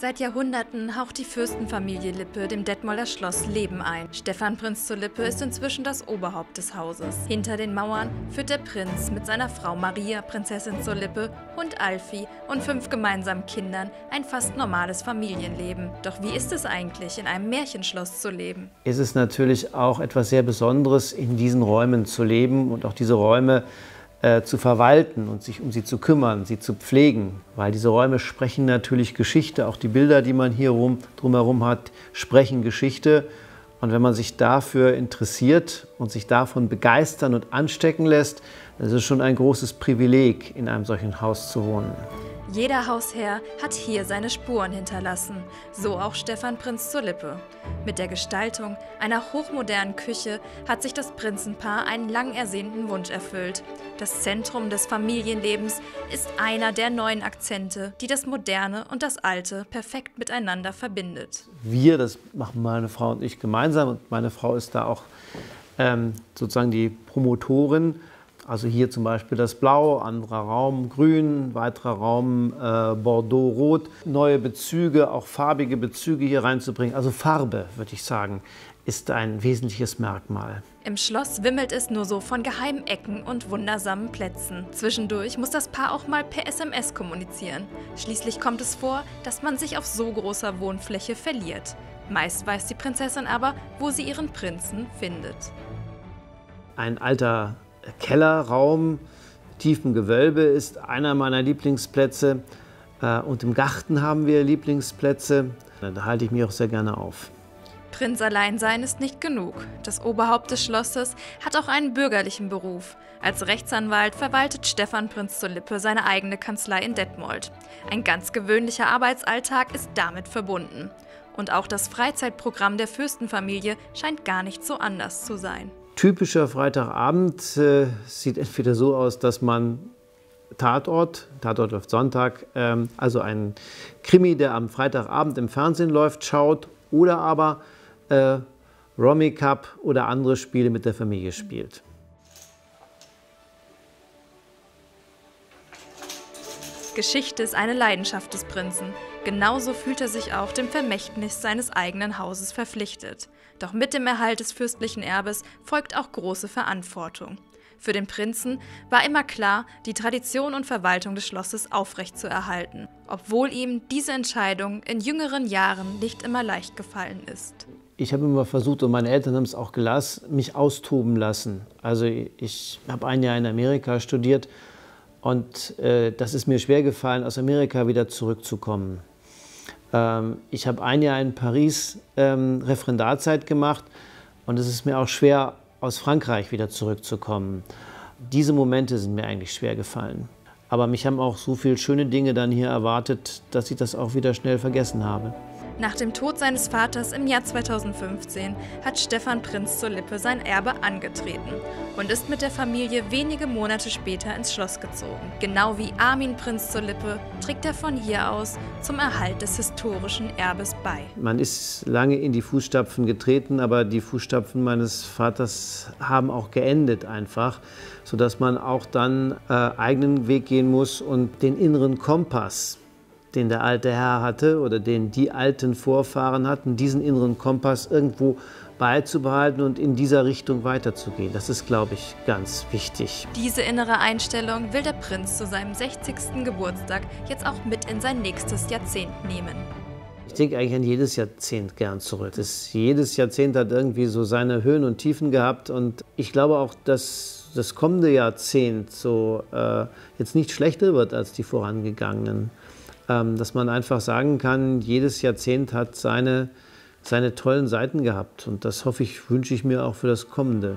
Seit Jahrhunderten haucht die Fürstenfamilie Lippe dem Detmolder Schloss Leben ein. Stefan Prinz zu Lippe ist inzwischen das Oberhaupt des Hauses. Hinter den Mauern führt der Prinz mit seiner Frau Maria, Prinzessin zu Lippe, Hund Alfie und fünf gemeinsamen Kindern ein fast normales Familienleben. Doch wie ist es eigentlich, in einem Märchenschloss zu leben? Es ist natürlich auch etwas sehr Besonderes, in diesen Räumen zu leben und auch diese Räume äh, zu verwalten und sich um sie zu kümmern, sie zu pflegen. Weil diese Räume sprechen natürlich Geschichte. Auch die Bilder, die man hier rum, drumherum hat, sprechen Geschichte. Und wenn man sich dafür interessiert und sich davon begeistern und anstecken lässt, dann ist es schon ein großes Privileg, in einem solchen Haus zu wohnen. Jeder Hausherr hat hier seine Spuren hinterlassen, so auch Stefan Prinz zur Lippe. Mit der Gestaltung einer hochmodernen Küche hat sich das Prinzenpaar einen lang ersehnten Wunsch erfüllt. Das Zentrum des Familienlebens ist einer der neuen Akzente, die das Moderne und das Alte perfekt miteinander verbindet. Wir, das machen meine Frau und ich gemeinsam, und meine Frau ist da auch ähm, sozusagen die Promotorin also hier zum Beispiel das Blau, anderer Raum Grün, weiterer Raum äh, Bordeaux-Rot. Neue Bezüge, auch farbige Bezüge hier reinzubringen. Also Farbe, würde ich sagen, ist ein wesentliches Merkmal. Im Schloss wimmelt es nur so von geheimen Ecken und wundersamen Plätzen. Zwischendurch muss das Paar auch mal per SMS kommunizieren. Schließlich kommt es vor, dass man sich auf so großer Wohnfläche verliert. Meist weiß die Prinzessin aber, wo sie ihren Prinzen findet. Ein alter Kellerraum, tiefen Gewölbe ist einer meiner Lieblingsplätze. Äh, und im Garten haben wir Lieblingsplätze. Da halte ich mich auch sehr gerne auf. Prinz allein sein ist nicht genug. Das Oberhaupt des Schlosses hat auch einen bürgerlichen Beruf. Als Rechtsanwalt verwaltet Stefan Prinz zur Lippe seine eigene Kanzlei in Detmold. Ein ganz gewöhnlicher Arbeitsalltag ist damit verbunden. Und auch das Freizeitprogramm der Fürstenfamilie scheint gar nicht so anders zu sein typischer Freitagabend äh, sieht entweder so aus, dass man Tatort, Tatort läuft Sonntag, ähm, also ein Krimi, der am Freitagabend im Fernsehen läuft, schaut oder aber äh, Romy Cup oder andere Spiele mit der Familie spielt. Geschichte ist eine Leidenschaft des Prinzen. Genauso fühlt er sich auch dem Vermächtnis seines eigenen Hauses verpflichtet. Doch mit dem Erhalt des fürstlichen Erbes folgt auch große Verantwortung. Für den Prinzen war immer klar, die Tradition und Verwaltung des Schlosses aufrechtzuerhalten, obwohl ihm diese Entscheidung in jüngeren Jahren nicht immer leicht gefallen ist. Ich habe immer versucht, und meine Eltern haben es auch gelassen, mich austoben lassen. Also ich habe ein Jahr in Amerika studiert und äh, das ist mir schwer gefallen, aus Amerika wieder zurückzukommen. Ähm, ich habe ein Jahr in Paris ähm, Referendarzeit gemacht und es ist mir auch schwer, aus Frankreich wieder zurückzukommen. Diese Momente sind mir eigentlich schwer gefallen. Aber mich haben auch so viele schöne Dinge dann hier erwartet, dass ich das auch wieder schnell vergessen habe. Nach dem Tod seines Vaters im Jahr 2015 hat Stefan Prinz zur Lippe sein Erbe angetreten und ist mit der Familie wenige Monate später ins Schloss gezogen. Genau wie Armin Prinz zur Lippe trägt er von hier aus zum Erhalt des historischen Erbes bei. Man ist lange in die Fußstapfen getreten, aber die Fußstapfen meines Vaters haben auch geendet einfach, sodass man auch dann äh, eigenen Weg gehen muss und den inneren Kompass den der alte Herr hatte oder den die alten Vorfahren hatten, diesen inneren Kompass irgendwo beizubehalten und in dieser Richtung weiterzugehen. Das ist, glaube ich, ganz wichtig. Diese innere Einstellung will der Prinz zu seinem 60. Geburtstag jetzt auch mit in sein nächstes Jahrzehnt nehmen. Ich denke eigentlich an jedes Jahrzehnt gern zurück. Das, jedes Jahrzehnt hat irgendwie so seine Höhen und Tiefen gehabt und ich glaube auch, dass das kommende Jahrzehnt so äh, jetzt nicht schlechter wird als die vorangegangenen. Ähm, dass man einfach sagen kann, jedes Jahrzehnt hat seine, seine tollen Seiten gehabt. Und das hoffe ich, wünsche ich mir auch für das kommende.